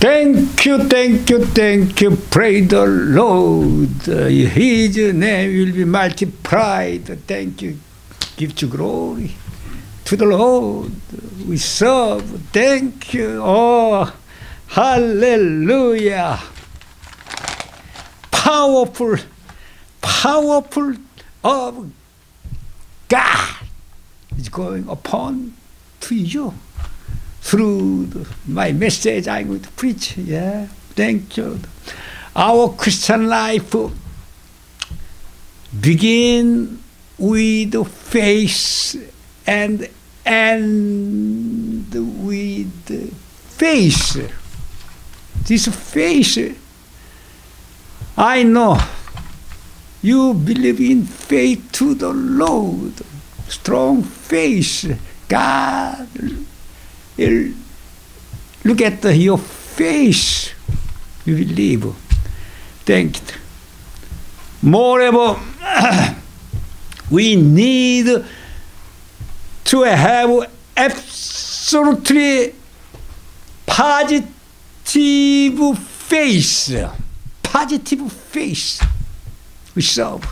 Thank you, thank you, thank you. Pray the Lord. His name will be multiplied. Thank you. Give to glory to the Lord. We serve. Thank you. Oh, hallelujah. Powerful, powerful of God is going upon to you through my message going to preach. Yeah, thank you. Our Christian life begin with faith and end with faith. This faith, I know you believe in faith to the Lord, strong faith. God look at your face. You believe. Thank you. Moreover, we need to have absolutely positive face. Positive face. We serve.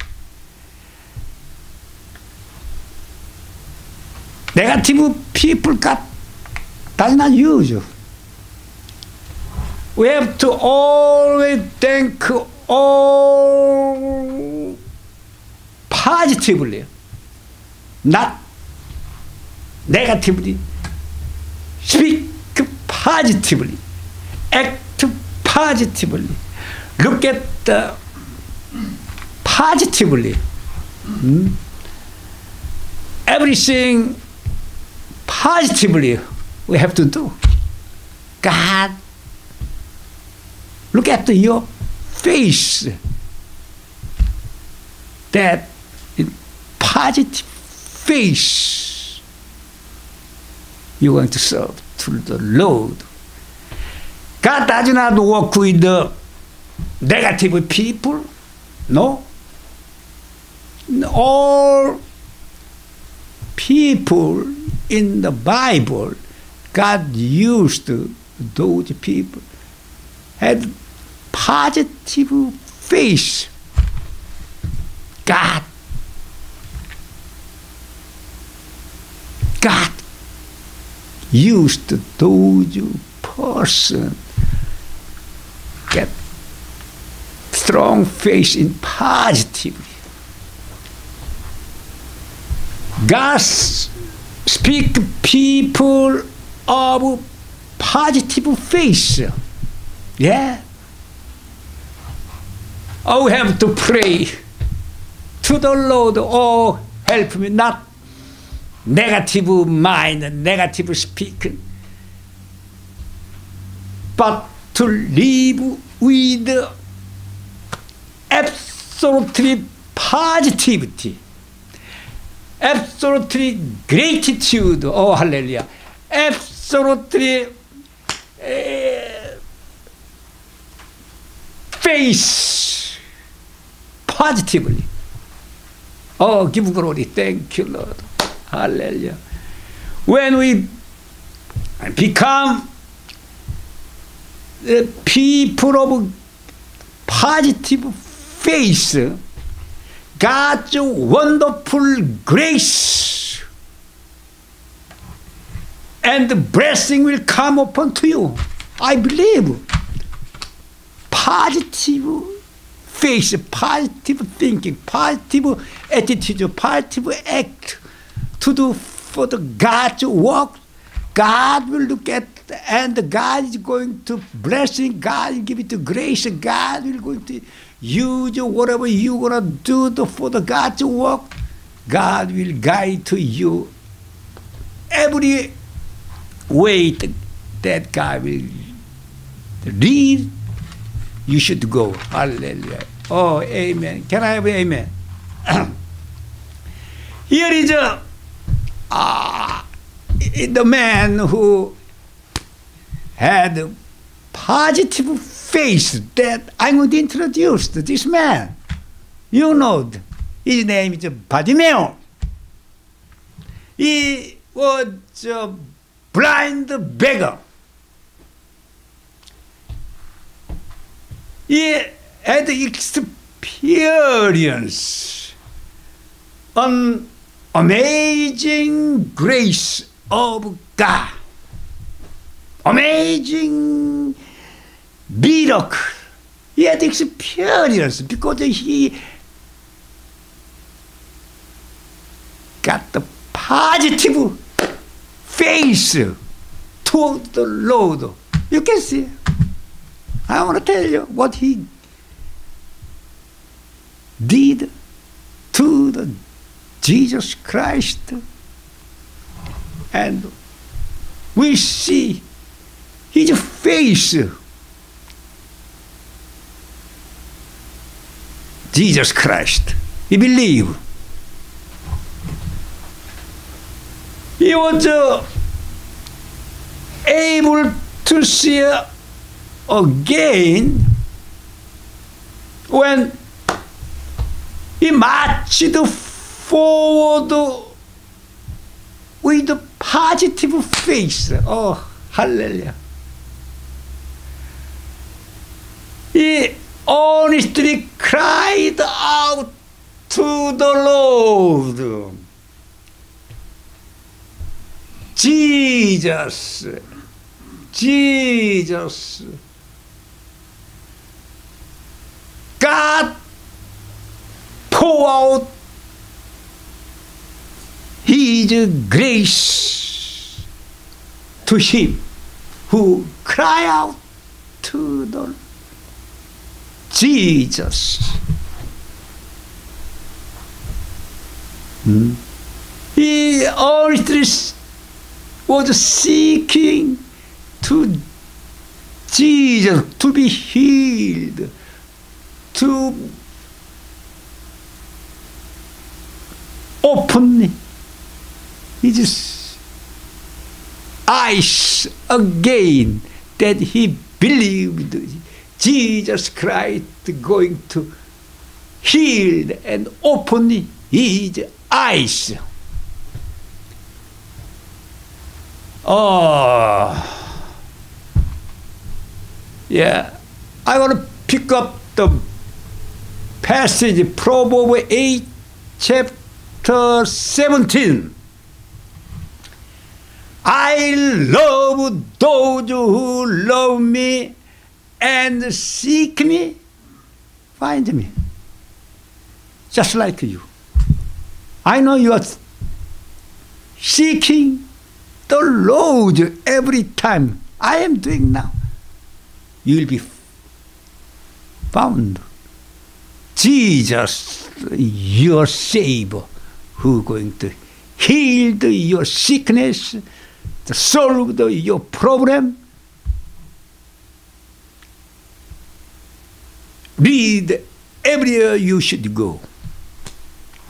Negative people got does not use. We have to always think all positively, not negatively. Speak positively, act positively, look at the positively. Hmm? Everything positively we have to do. God, look at your face. That positive face you're going to serve to the Lord. God does not work with the negative people. No. All people in the Bible God used those people had positive faith. God, God used those person get strong faith in positively. God speak people of positive face. Yeah. I have to pray to the Lord, oh, help me, not negative mind, negative speaking, but to live with absolutely positivity, absolutely gratitude, oh, hallelujah, absolutely uh, face positively. Oh, give glory. Thank you, Lord. Hallelujah. When we become the people of positive faith, God's wonderful grace and the blessing will come upon to you. I believe. Positive face, positive thinking, positive attitude, positive act to do for the God's work. God will look at and God is going to blessing, God will give it to grace, God will going to use whatever you gonna do to, for the God's work. God will guide to you every way that God will lead. You should go. Hallelujah. Oh, amen. Can I have amen? Here is a uh, the man who had positive face that I'm going to introduce to this man. You know, his name is Bartimaeus. He was blind beggar. he had experience an amazing grace of God. Amazing miracle. He had experience because he got the positive face to the Lord. You can see. I want to tell you what he did to the Jesus Christ. And we see his face. Jesus Christ. He believed. He was uh, able to see again when he marched forward with a positive face. Oh, hallelujah. He honestly cried out to the Lord. Jesus, Jesus. God pour out His grace to him who cry out to the Jesus. Hmm? He always was seeking to Jesus to be healed, to open his eyes again that he believed Jesus Christ going to heal and open his eyes. Oh, yeah. I want to pick up the passage, Proverbs 8, chapter 17. I love those who love me and seek me, find me. Just like you. I know you are seeking the Lord every time. I am doing now. You will be found. Jesus, your Savior, who going to heal your sickness, to solve your problem. Read everywhere you should go.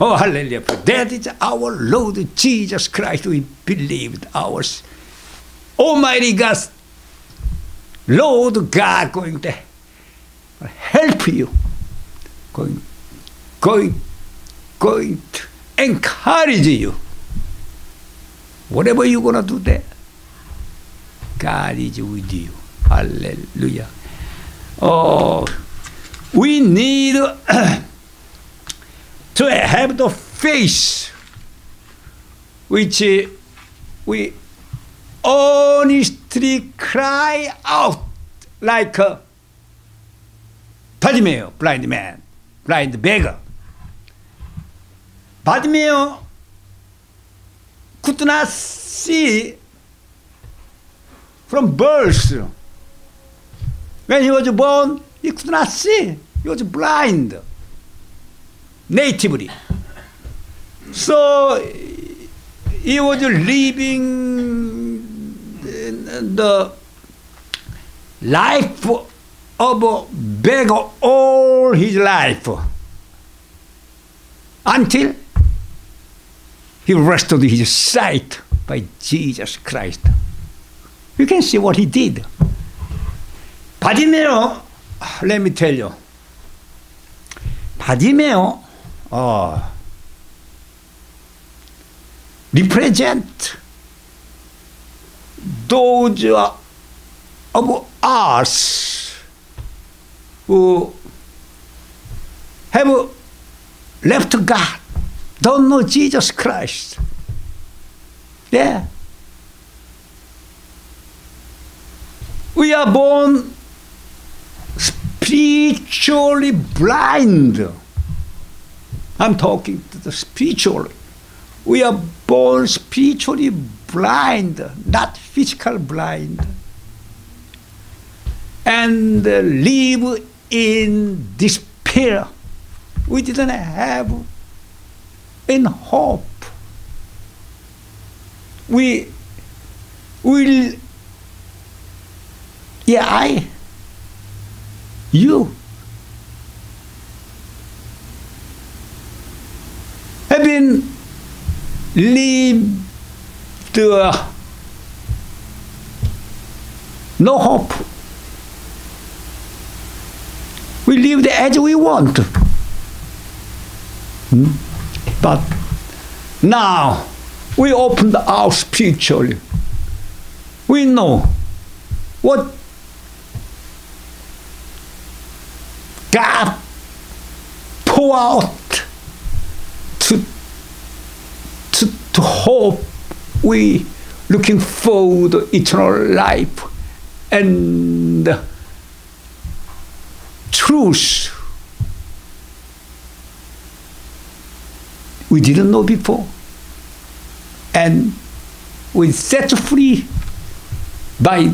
Oh, hallelujah. That is our Lord Jesus Christ. We believed ours. Almighty God, Lord God, going to help you, going, going, going to encourage you. Whatever you're going to do there, God is with you. Hallelujah. Oh, we need to have the faith which eh, we honestly cry out like a blind man, blind beggar. Bartimaeus could not see from birth. When he was born, he could not see. He was blind natively. So he was living the life of a beggar all his life until he rested his sight by Jesus Christ. You can see what he did. Bartimeo, let me tell you, Bartimeo uh, represent those of us who have left God, don't know Jesus Christ. Yeah. We are born spiritually blind. I'm talking to the spiritually. We are born spiritually blind, not physical blind. And live in despair. We didn't have in hope. We will, yeah, I, you, been lived uh, no hope. We lived as we want. Hmm? But now we opened our spiritually. We know what God pour out to, to, hope we looking forward eternal life and truth we didn't know before. And we set free by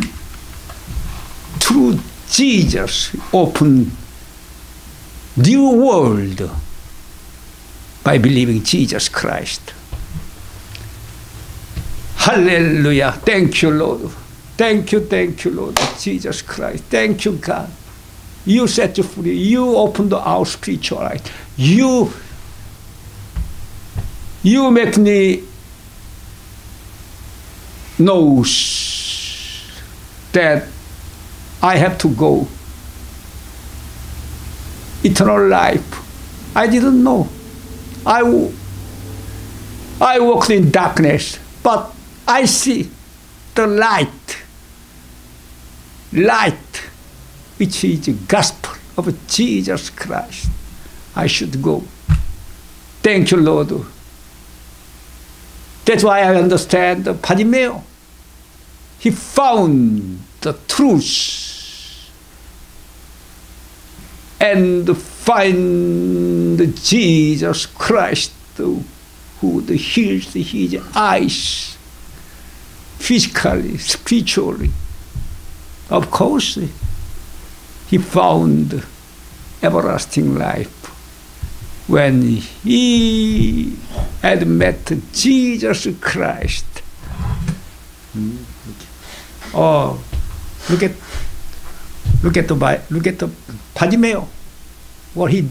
through Jesus open new world by believing Jesus Christ. Hallelujah. Thank you, Lord. Thank you, thank you, Lord. Jesus Christ. Thank you, God. You set you free. You opened the our spiritual light. You you make me knows that I have to go. Eternal life. I didn't know. I, I walked in darkness, but I see the light. Light, which is the gospel of Jesus Christ. I should go. Thank you, Lord. That's why I understand Padimeo. He found the truth and find Jesus Christ who heals his eyes physically, spiritually. Of course, he found everlasting life when he had met Jesus Christ. Hmm. Oh, look at look at the look at the Padimeo, what he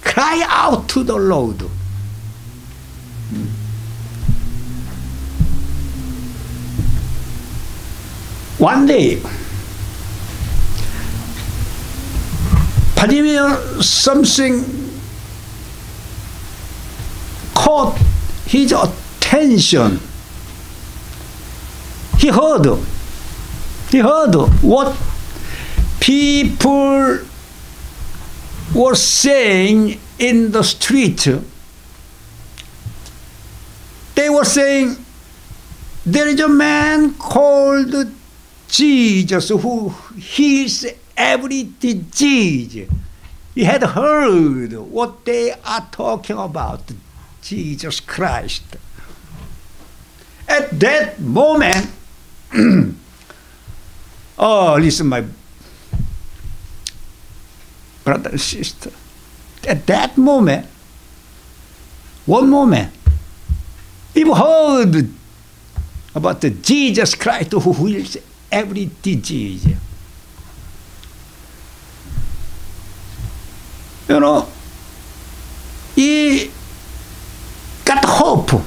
cry out to the Lord. Hmm. One day, Padimeo something caught his attention. He heard, he heard what people were saying in the street. They were saying, there is a man called Jesus who heals every disease. He had heard what they are talking about. Jesus Christ. At that moment, oh, listen, my brother and sister, at that moment, one moment, he heard about the Jesus Christ who heals every disease. You know, he got hope.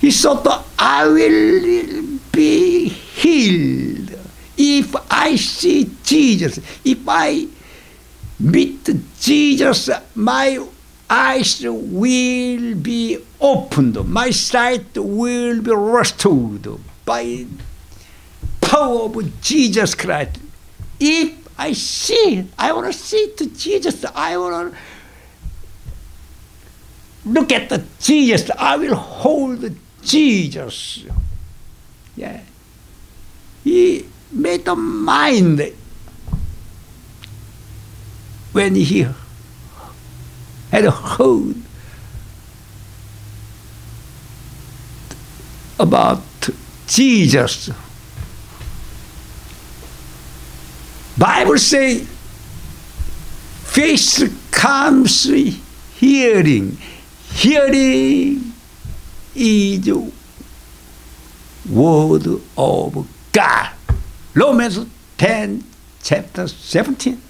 He thought, I will be healed if I see Jesus. If I meet Jesus, my eyes will be opened, my sight will be restored by power of Jesus Christ. If I see. I want to see to Jesus. I want to look at the Jesus. I will hold the Jesus. Yeah. He made the mind when he had heard about Jesus. Bible say faith comes hearing. Hearing is word of God. Romans 10, chapter 17.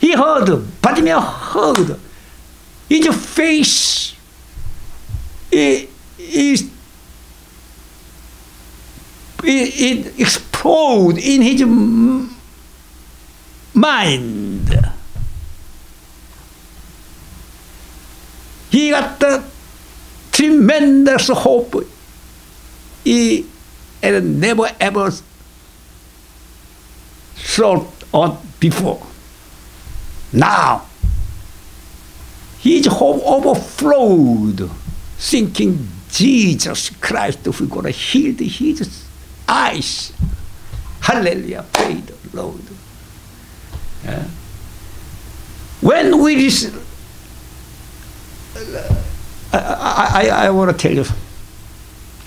He heard, Bartimaeus heard. His face it, it, it explode in his mind. He got the tremendous hope he had never ever thought of before. Now, his hope overflowed, thinking Jesus Christ who to heal his eyes. Hallelujah, praise the Lord. Yeah. When we listen, I, I, I, want to tell you,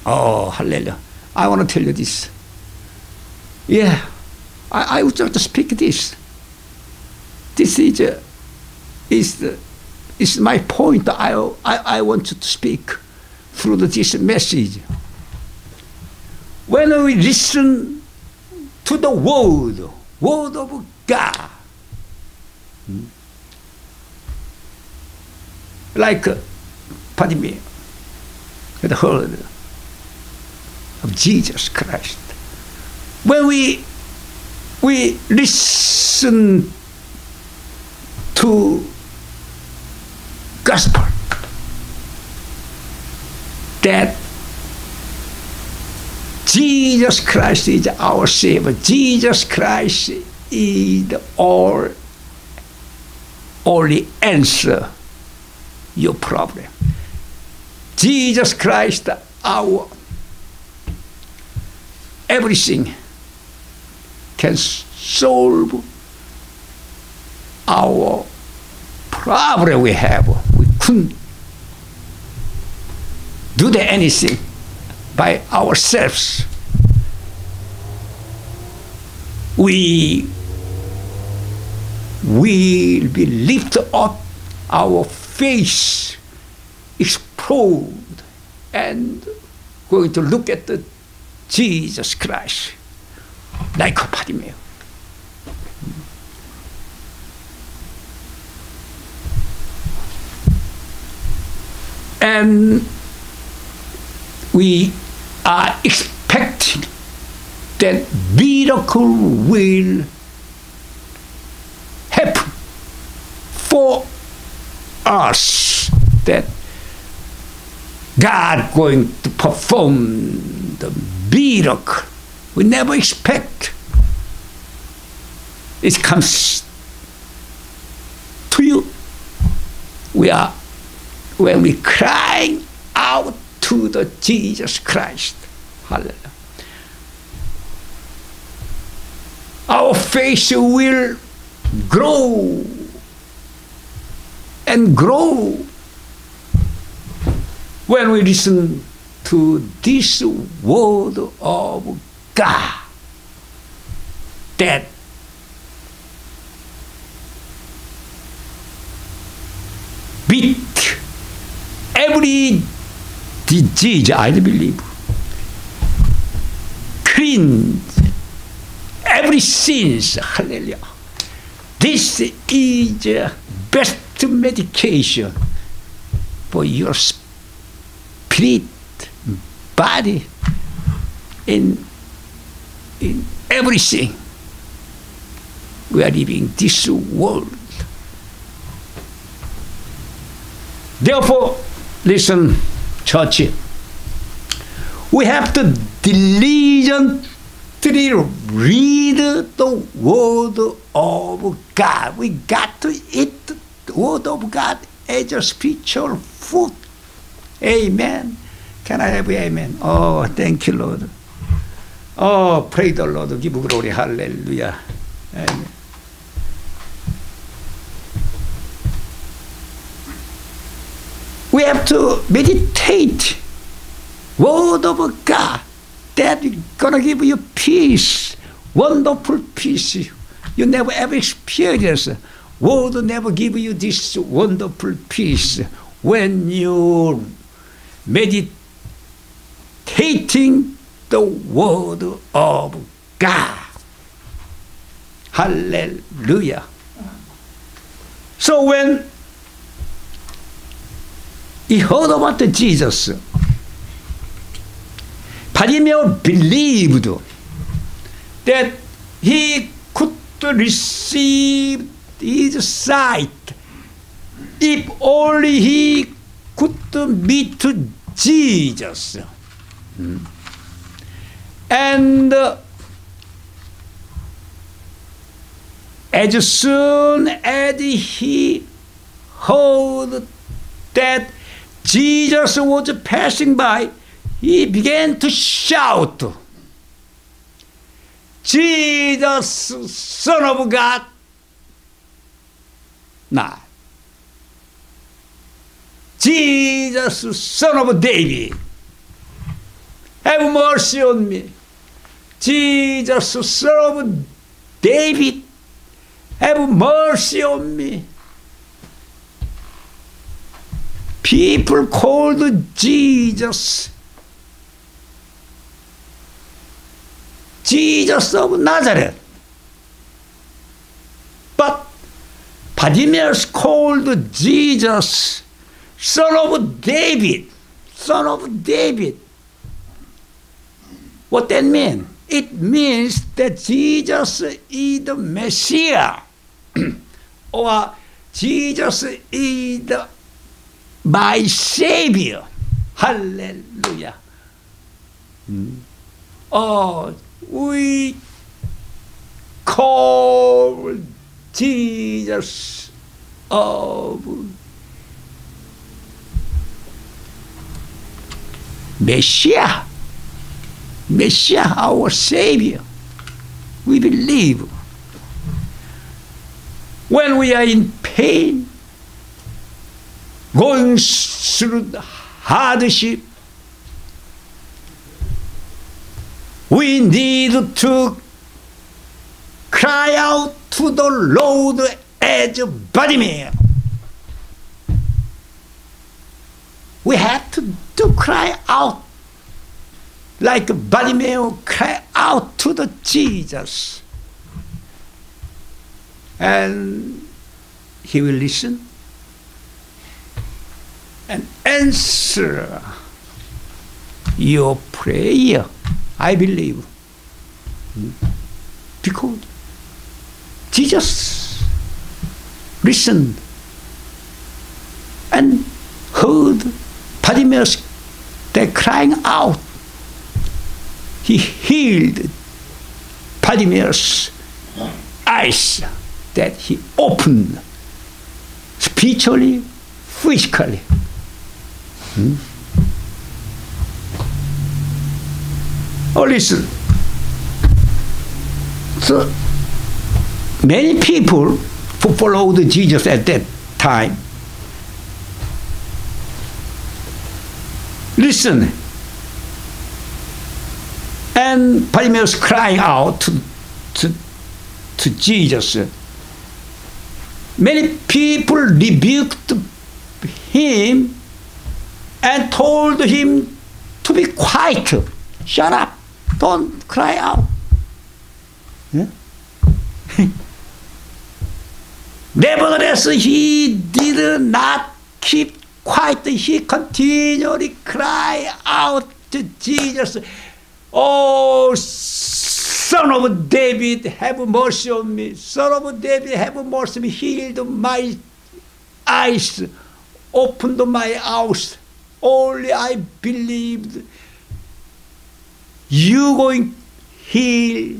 oh, hallelujah. I want to tell you this. Yeah, I, I would to speak this. This is, uh, is, the, is my point I, I, I want to speak through this message. When we listen to the word, word of God, hmm, like uh, pardon me, had heard of Jesus Christ. When we we listen to gospel that Jesus Christ is our Savior. Jesus Christ is the all only answer your problem. Jesus Christ, our everything can solve our problem we have. We couldn't do the anything by ourselves. We will be lifted up our face explode and going to look at the Jesus Christ like a Bartimaeus. And we are expecting that miracle will happen for us that God going to perform the miracle we never expect. It comes to you. We are when we cry out to the Jesus Christ. Hallelujah. Our faith will grow and grow when we listen to this word of God that beat every disease, I believe, cleanse every sins, hallelujah. This is best medication for your spirit, body, in, in everything. We are living this world. Therefore, listen, church, we have to diligent strictly read the Word of God. We got to eat the Word of God as a spiritual food. Amen. Can I have amen? Oh, thank you, Lord. Oh, praise the Lord. Give glory. Hallelujah. Amen. We have to meditate. Word of God that gonna give you peace, wonderful peace. You never ever experience. Word never give you this wonderful peace when you meditating the word of God. Hallelujah. So when he heard about Jesus, Bartimaeus believed that he could receive his sight if only he could meet Jesus. And as soon as he heard that Jesus was passing by, he began to shout, Jesus, Son of God. Nah. Jesus, Son of David, have mercy on me. Jesus, Son of David, have mercy on me. People called Jesus Jesus of Nazareth. But Bartimaeus called Jesus son of David, son of David. What that mean? It means that Jesus is the Messiah, or Jesus is the, my Savior. Hallelujah. Mm. Oh, we call Jesus of Messiah, Messiah, our Savior. We believe. When we are in pain, going through hardship, we need to cry out to the Lord as Bartimaeus. We have to, to cry out like Bartimaeus cry out to the Jesus. And he will listen and answer your prayer. I believe. Because Jesus listened and heard Bartimaeus they crying out. He healed Bartimaeus' eyes that he opened spiritually, physically. Hmm? Oh, listen. So many people who followed Jesus at that time listen. And Bartimaeus crying out to, to, to Jesus. Many people rebuked him and told him to be quiet, shut up. Don't cry out. Yeah? Nevertheless, he did not keep quiet. He continually cried out to Jesus, Oh, son of David, have mercy on me. Son of David, have mercy on me. Healed my eyes, opened my eyes. Only I believed you going heal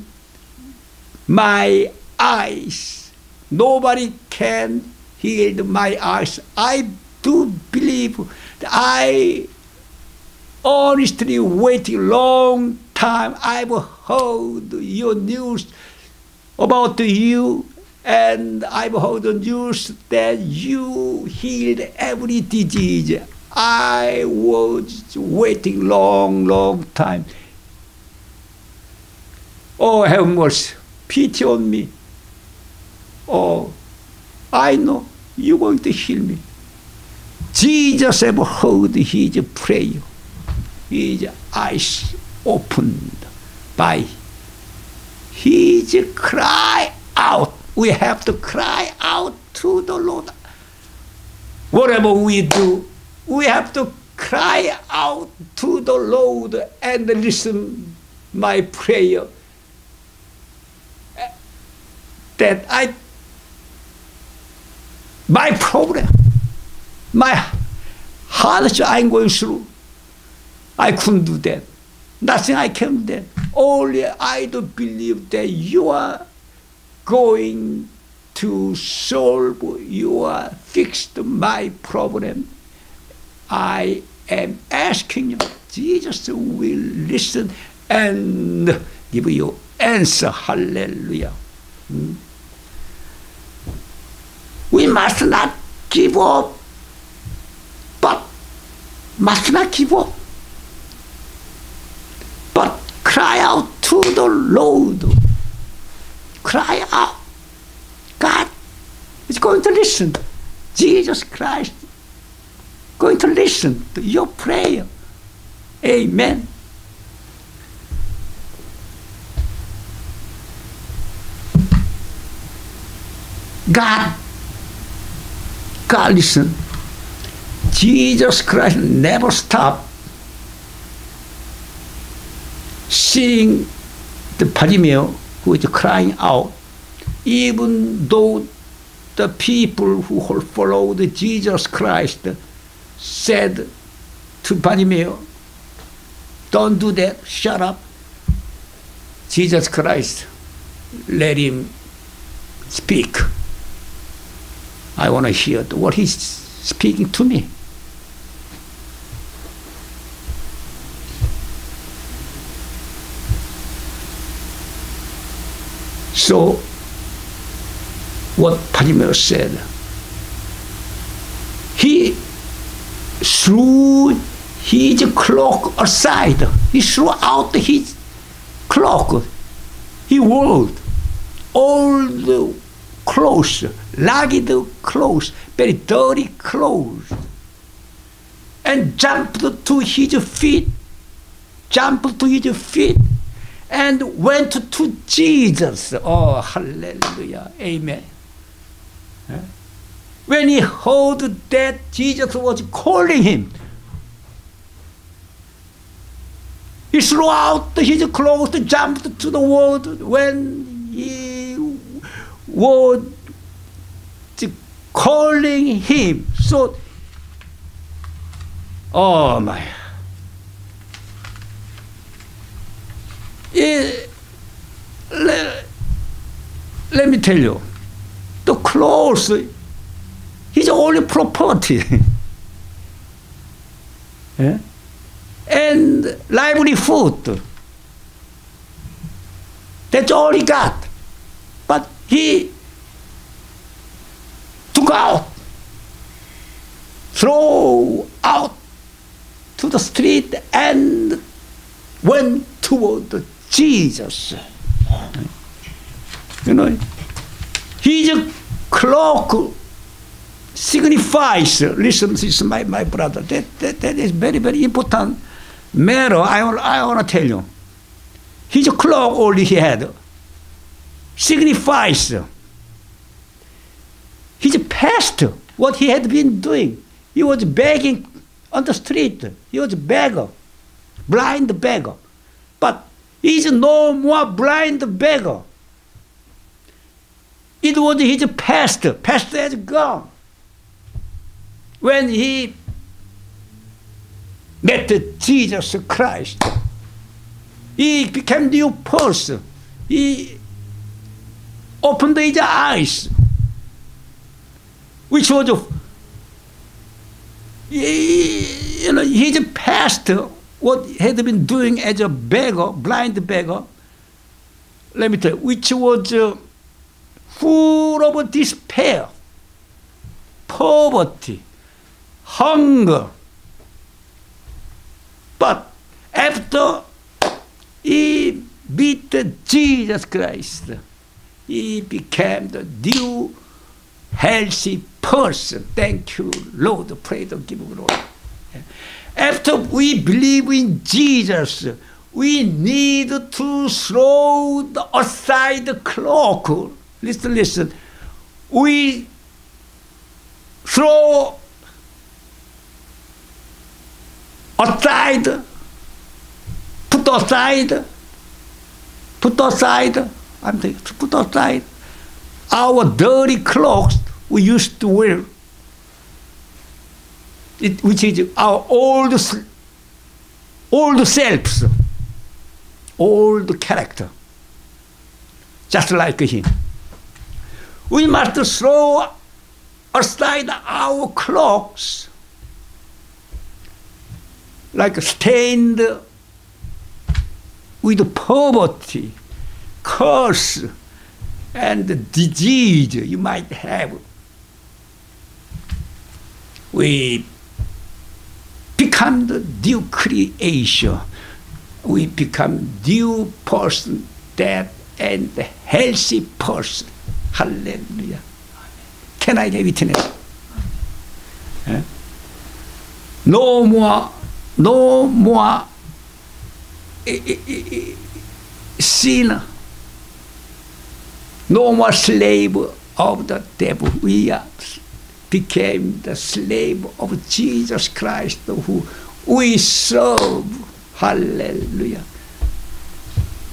my eyes. Nobody can heal my eyes. I do believe I honestly waiting long time. I've heard your news about you and I've heard the news that you healed every disease. I was waiting long, long time. Oh, have mercy, pity on me. Oh, I know you're going to heal me. Jesus have heard his prayer. His eyes opened by his cry out. We have to cry out to the Lord. Whatever we do, we have to cry out to the Lord and listen my prayer that I my problem, my hardship I'm going through, I couldn't do that. Nothing I can do. Only I do believe that you are going to solve, you are fixed my problem. I am asking you, Jesus will listen and give you answer. Hallelujah. Hmm? We must not give up, but must not give up. But cry out to the Lord. Cry out. God is going to listen. Jesus Christ going to listen to your prayer. Amen. God, God listen. Jesus Christ never stopped seeing the Bartimaeus who is crying out, even though the people who followed Jesus Christ said to Bartimaeus, don't do that, shut up. Jesus Christ, let him speak. I want to hear what he's speaking to me. So, what Bartimaeus said, he threw his cloak aside. He threw out his cloak. He rolled all the clothes, ragged clothes, very dirty clothes, and jumped to his feet, jumped to his feet, and went to Jesus. Oh, hallelujah. Amen. When he heard that Jesus was calling him, he threw out his clothes, jumped to the water when he was calling him. So, oh my. Eh, it, let, let me tell you, the clothes is only property. yeah? And livelihood. That's all he got. But he took out, throw out to the street and went toward Jesus. You know, his cloak signifies, listen, this is my, my brother, that, that, that is very, very important matter. I, I want to tell you. His cloak only he had signifies his past, what he had been doing. He was begging on the street. He was a beggar, blind beggar. But he's no more blind beggar. It was his past. Past has gone. When he met Jesus Christ, He became new person. He opened his eyes, which was, you know, his past, what he had been doing as a beggar, blind beggar, let me tell you, which was uh, full of despair, poverty, hunger. But after he beat Jesus Christ, he became the new healthy person. Thank you, Lord. Pray to give glory. After we believe in Jesus, we need to throw aside the cloak. Listen, listen. We throw aside, put aside, put aside, I'm thinking, put aside our dirty clothes we used to wear, it, which is our old, old selves, old character, just like him. We must throw aside our clothes like stained with poverty, curse, and disease you might have. We become the new creation. We become new person, that and healthy person. Hallelujah. Can I get witness? Eh? No more, no more sinner. No more slave of the devil. We are, became the slave of Jesus Christ who we serve. Hallelujah.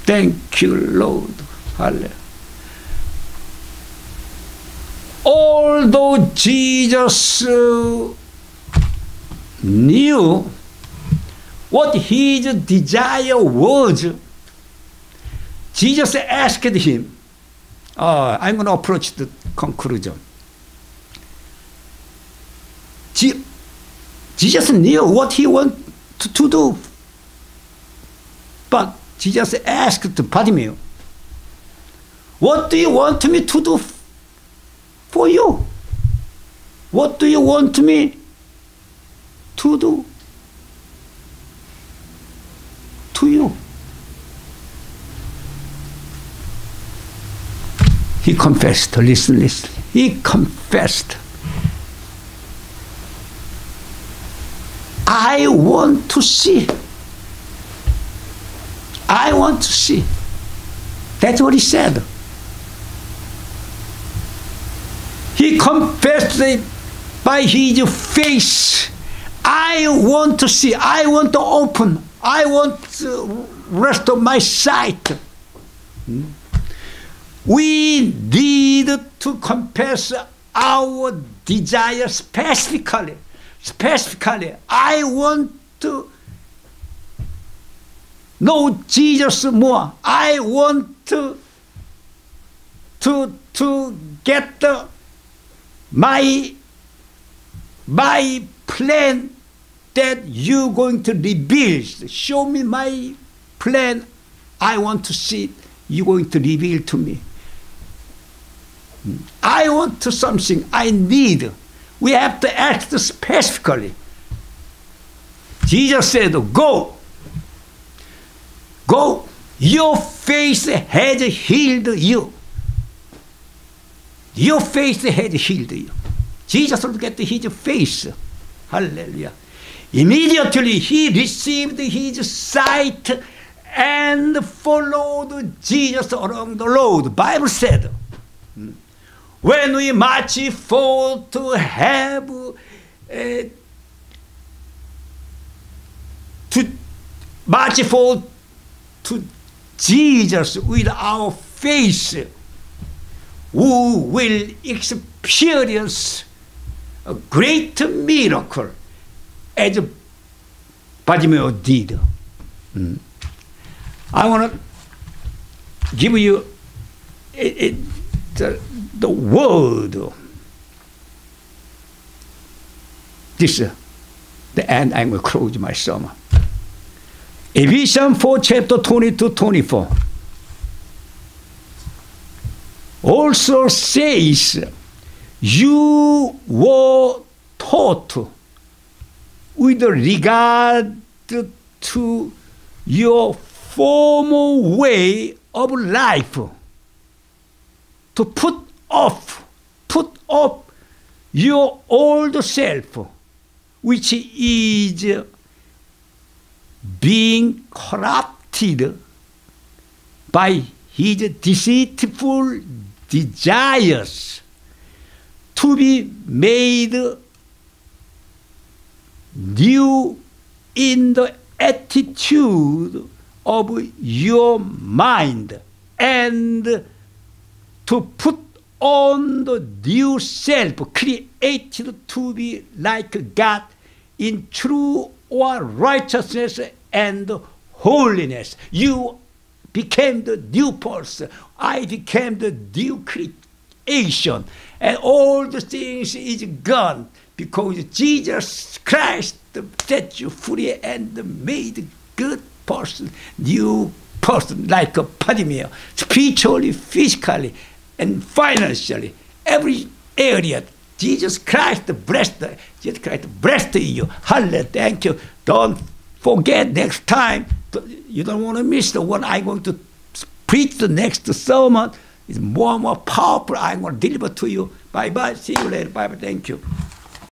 Thank you, Lord. Hallelujah. Although Jesus uh, knew what his desire was, Jesus asked him, uh, I'm going to approach the conclusion. Jesus knew what he wanted to, to do. But Jesus asked Bartimaeus, What do you want me to do for you? What do you want me to do to you? He confessed. Listen, listen. He confessed. I want to see. I want to see. That's what he said. He confessed it by his face. I want to see. I want to open. I want rest of my sight. Hmm? We need to confess our desire specifically. Specifically, I want to know Jesus more. I want to to to get my my plan that you're going to reveal. Show me my plan. I want to see it. you're going to reveal to me. I want to something I need. We have to act specifically. Jesus said, Go. Go. Your faith has healed you. Your faith has healed you. Jesus looked at his face. Hallelujah. Immediately he received his sight and followed Jesus along the road. Bible said, when we march forth to have uh, to march forth to Jesus with our faith, we will experience a great miracle as Bartimaeus did. Mm. I want to give you it, it, the, the word. This is the end. I'm going to close my sermon. Ephesians 4, chapter 22 24 also says, You were taught with regard to your former way of life to put off, put off your old self, which is being corrupted by his deceitful desires to be made new in the attitude of your mind and to put on the new self created to be like God in true or righteousness and holiness. You became the new person. I became the new creation. And all the things is gone because Jesus Christ set you free and made good person, new person, like a Padimir, spiritually, physically, and financially, every area. Jesus Christ blessed, Jesus Christ blessed you. Hallelujah, thank you. Don't forget next time, you don't want to miss the one I'm going to preach the next sermon. It's more and more powerful. I'm going to deliver to you. Bye bye. See you later. Bye bye. Thank you.